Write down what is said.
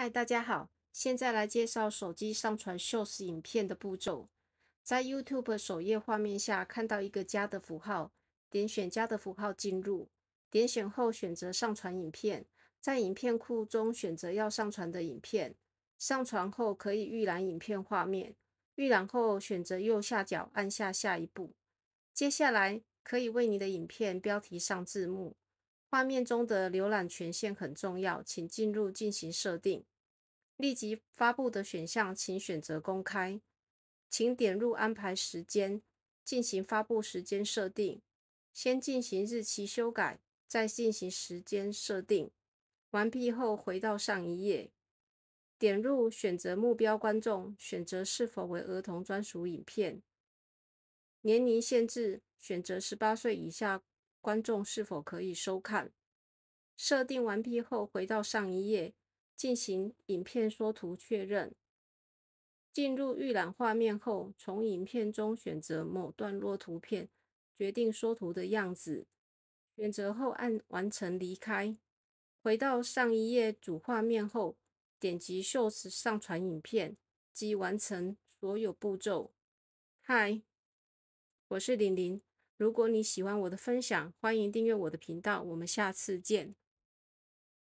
嗨，大家好，现在来介绍手机上传 Shorts 影片的步骤。在 YouTube 首页画面下看到一个加的符号，点选加的符号进入，点选后选择上传影片，在影片库中选择要上传的影片，上传后可以预览影片画面，预览后选择右下角按下下一步。接下来可以为你的影片标题上字幕。画面中的浏览权限很重要，请进入进行设定。立即发布的选项，请选择公开。请点入安排时间，进行发布时间设定。先进行日期修改，再进行时间设定。完毕后回到上一页，点入选择目标观众，选择是否为儿童专属影片。年龄限制选择十八岁以下。观众是否可以收看？设定完毕后，回到上一页，进行影片缩图确认。进入预览画面后，从影片中选择某段落图片，决定缩图的样子。选择后按完成离开。回到上一页主画面后，点击秀词上传影片，即完成所有步骤。嗨，我是玲玲。如果你喜欢我的分享，欢迎订阅我的频道。我们下次见。